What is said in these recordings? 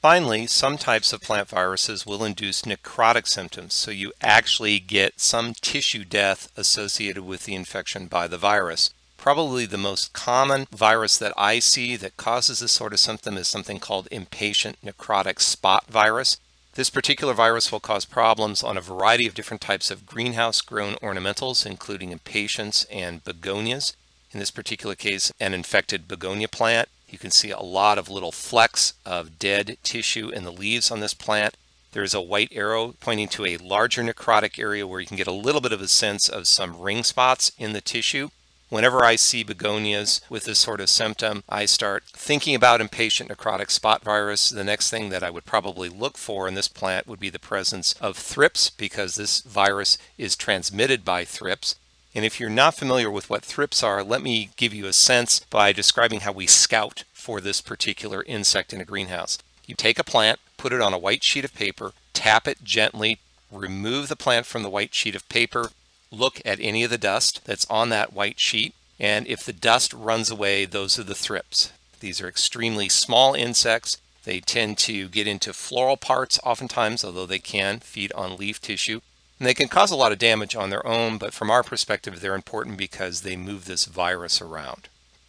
Finally, some types of plant viruses will induce necrotic symptoms, so you actually get some tissue death associated with the infection by the virus. Probably the most common virus that I see that causes this sort of symptom is something called impatiens necrotic spot virus. This particular virus will cause problems on a variety of different types of greenhouse grown ornamentals, including impatiens and begonias. In this particular case, an infected begonia plant you can see a lot of little flecks of dead tissue in the leaves on this plant. There's a white arrow pointing to a larger necrotic area where you can get a little bit of a sense of some ring spots in the tissue. Whenever I see begonias with this sort of symptom, I start thinking about impatiens necrotic spot virus. The next thing that I would probably look for in this plant would be the presence of thrips because this virus is transmitted by thrips. And if you're not familiar with what thrips are, let me give you a sense by describing how we scout for this particular insect in a greenhouse. You take a plant, put it on a white sheet of paper, tap it gently, remove the plant from the white sheet of paper, look at any of the dust that's on that white sheet, and if the dust runs away, those are the thrips. These are extremely small insects. They tend to get into floral parts oftentimes, although they can feed on leaf tissue. And they can cause a lot of damage on their own, but from our perspective, they're important because they move this virus around.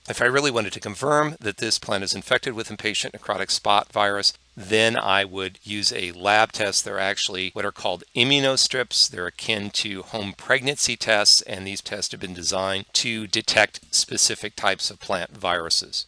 If I really wanted to confirm that this plant is infected with impatiens necrotic spot virus, then I would use a lab test. They're actually what are called immunostrips. They're akin to home pregnancy tests, and these tests have been designed to detect specific types of plant viruses.